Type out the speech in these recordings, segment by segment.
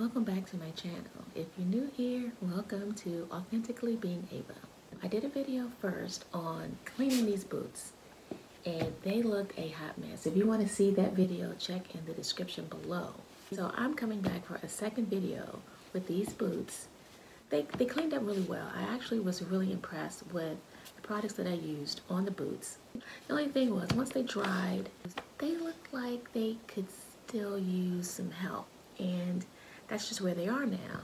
Welcome back to my channel. If you're new here, welcome to Authentically Being Ava. I did a video first on cleaning these boots and they looked a hot mess. If you want to see that video, check in the description below. So I'm coming back for a second video with these boots. They, they cleaned up really well. I actually was really impressed with the products that I used on the boots. The only thing was once they dried, they looked like they could still use some help and that's just where they are now.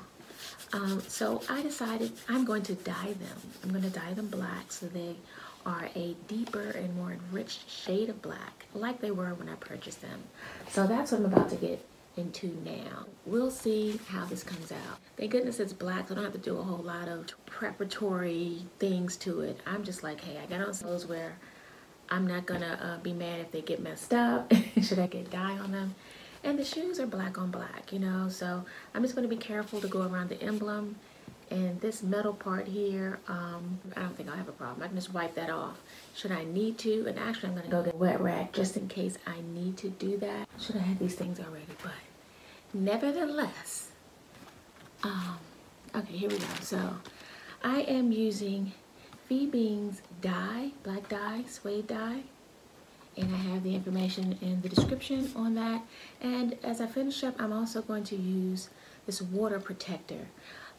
Um, so I decided I'm going to dye them. I'm going to dye them black so they are a deeper and more enriched shade of black like they were when I purchased them. So that's what I'm about to get into now. We'll see how this comes out. Thank goodness it's black so I don't have to do a whole lot of preparatory things to it. I'm just like, hey, I got on clothes where I'm not gonna uh, be mad if they get messed up. Should I get dye on them? And the shoes are black on black, you know, so I'm just going to be careful to go around the emblem. And this metal part here, um, I don't think I'll have a problem. I can just wipe that off. Should I need to? And actually, I'm going to go get a wet rag just in case I need to do that. Should I have these things already? But nevertheless, um, okay, here we go. So I am using Beans dye, black dye, suede dye and I have the information in the description on that. And as I finish up, I'm also going to use this water protector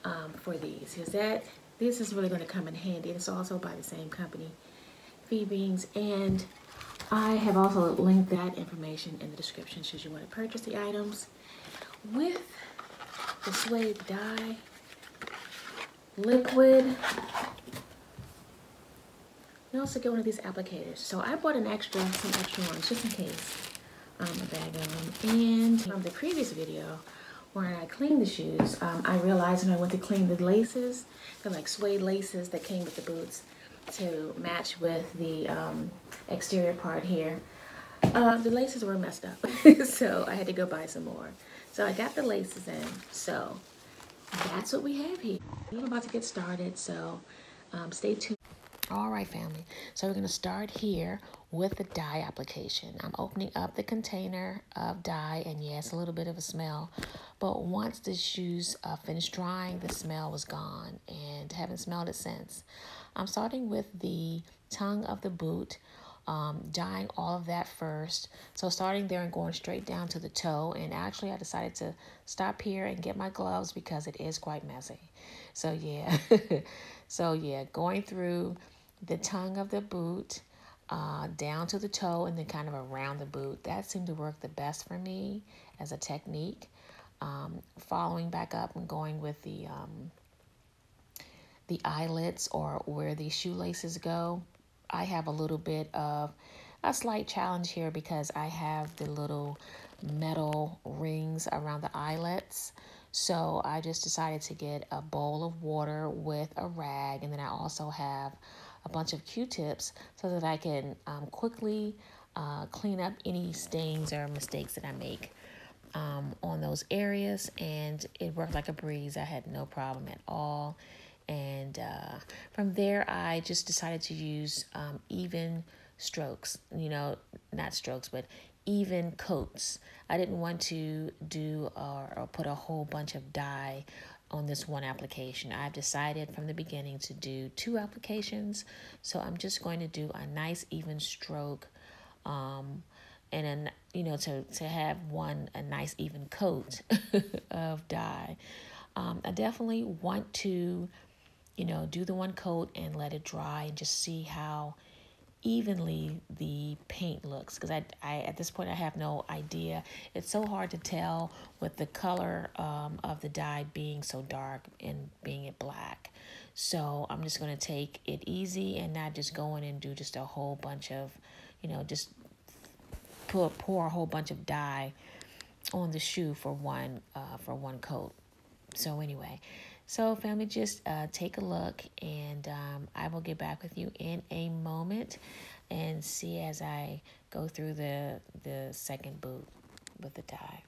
um, for these because that this is really going to come in handy. It's also by the same company, Fiebing's, and I have also linked that information in the description should you want to purchase the items with the suede dye liquid you also get one of these applicators. So I bought an extra, some extra ones, just in case. Um, a bag of them. And from the previous video, when I cleaned the shoes, um, I realized when I went to clean the laces, they're like suede laces that came with the boots to match with the um, exterior part here. Uh, the laces were messed up, so I had to go buy some more. So I got the laces in, so that's what we have here. I'm about to get started, so um, stay tuned. All right, family. So we're going to start here with the dye application. I'm opening up the container of dye, and yes, a little bit of a smell. But once the shoes uh, finished drying, the smell was gone, and haven't smelled it since. I'm starting with the tongue of the boot, um, dyeing all of that first. So starting there and going straight down to the toe. And actually, I decided to stop here and get my gloves because it is quite messy. So yeah, so yeah, going through the tongue of the boot uh, down to the toe and then kind of around the boot. That seemed to work the best for me as a technique. Um, following back up and going with the um, the eyelets or where the shoelaces go. I have a little bit of a slight challenge here because I have the little metal rings around the eyelets. So I just decided to get a bowl of water with a rag and then I also have a bunch of Q-tips so that I can um, quickly uh, clean up any stains or mistakes that I make um, on those areas. And it worked like a breeze. I had no problem at all. And uh, from there, I just decided to use um, even strokes, you know, not strokes, but even coats. I didn't want to do or, or put a whole bunch of dye on this one application. I've decided from the beginning to do two applications. So I'm just going to do a nice even stroke um, and then, you know, to, to have one, a nice even coat of dye. Um, I definitely want to, you know, do the one coat and let it dry and just see how evenly the paint looks because I, I at this point I have no idea. It's so hard to tell with the color um, of the dye being so dark and being it black. So I'm just going to take it easy and not just go in and do just a whole bunch of you know just pour, pour a whole bunch of dye on the shoe for one uh, for one coat. So anyway so, family, just uh, take a look, and um, I will get back with you in a moment and see as I go through the the second boot with the dye.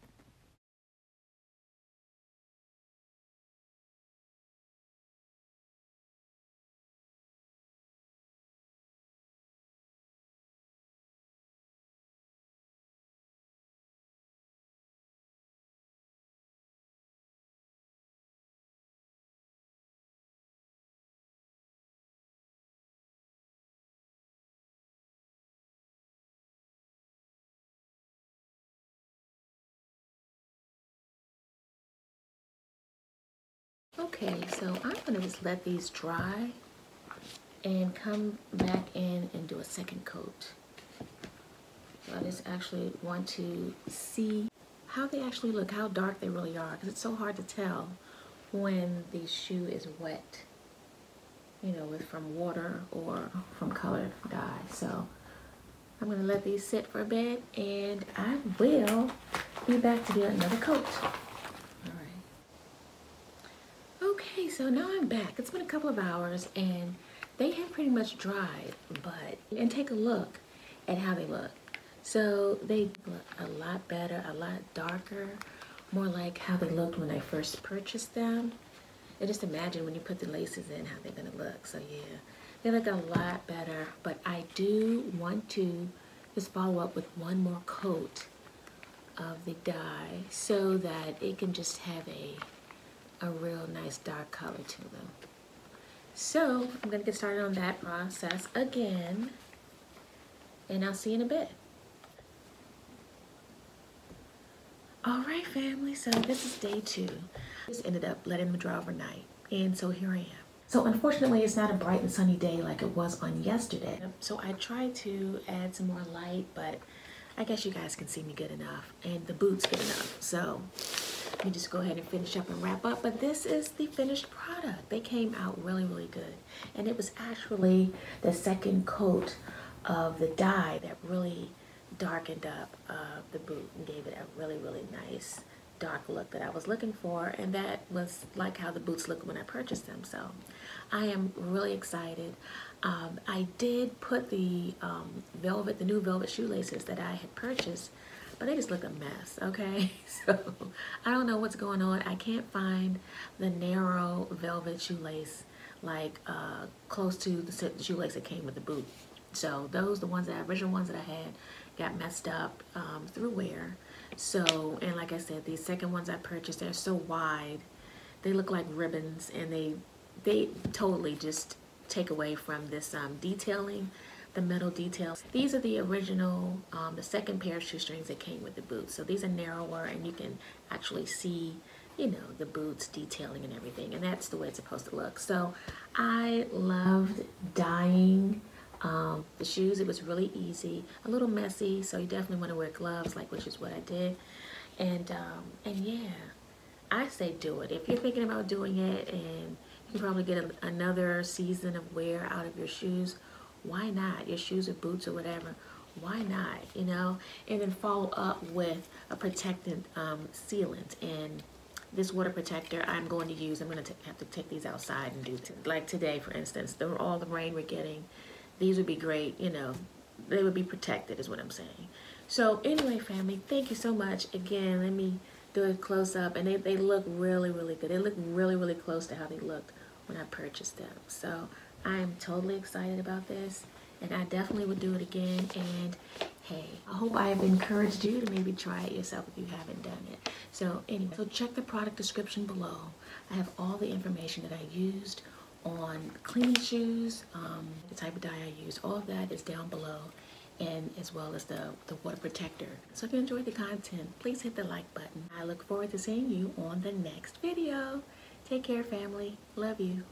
Okay, so I'm gonna just let these dry and come back in and do a second coat. So I just actually want to see how they actually look, how dark they really are, because it's so hard to tell when the shoe is wet, you know, with from water or from colored dye. So I'm gonna let these sit for a bit and I will be back to do another coat. All right. Okay, so now I'm back. It's been a couple of hours and they have pretty much dried, but, and take a look at how they look. So they look a lot better, a lot darker, more like how they looked when I first purchased them. And just imagine when you put the laces in how they're gonna look. So yeah, they look a lot better, but I do want to just follow up with one more coat of the dye so that it can just have a, a real nice dark color to them. So I'm gonna get started on that process again and I'll see you in a bit. All right, family, so this is day two. Just ended up letting them dry overnight, and so here I am. So unfortunately, it's not a bright and sunny day like it was on yesterday. So I tried to add some more light, but I guess you guys can see me good enough, and the boots good enough. So let me just go ahead and finish up and wrap up. But this is the finished product. They came out really, really good. And it was actually the second coat of the dye that really darkened up uh, the boot and gave it a really, really nice dark look that I was looking for and that was like how the boots look when I purchased them so I am really excited um, I did put the um, velvet the new velvet shoelaces that I had purchased but they just look a mess okay so I don't know what's going on I can't find the narrow velvet shoelace like uh, close to the shoelace that came with the boot so those the ones that original ones that I had got messed up um, through wear. So, and like I said, these second ones I purchased, they're so wide. They look like ribbons and they, they totally just take away from this um, detailing, the metal details. These are the original, um, the second pair of shoestrings that came with the boots. So these are narrower and you can actually see you know, the boots detailing and everything. And that's the way it's supposed to look. So I loved dyeing um, the shoes, it was really easy, a little messy, so you definitely want to wear gloves, like which is what I did. And um, and yeah, I say do it. If you're thinking about doing it and you can probably get a, another season of wear out of your shoes, why not? Your shoes or boots or whatever, why not? You know, and then follow up with a protectant um, sealant and this water protector I'm going to use, I'm going to have to take these outside and do, like today for instance, the, all the rain we're getting, these would be great, you know, they would be protected is what I'm saying. So anyway, family, thank you so much. Again, let me do a close up and they, they look really, really good. They look really, really close to how they looked when I purchased them. So I am totally excited about this and I definitely would do it again. And hey, I hope I have encouraged you to maybe try it yourself if you haven't done it. So anyway, so check the product description below. I have all the information that I used on cleaning shoes, um, the type of dye I use, all of that is down below and as well as the, the water protector. So if you enjoyed the content, please hit the like button. I look forward to seeing you on the next video. Take care family. Love you.